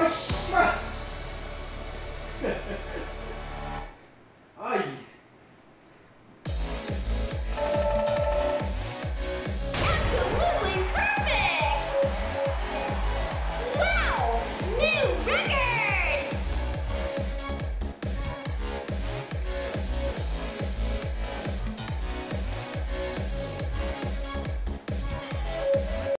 おいしまい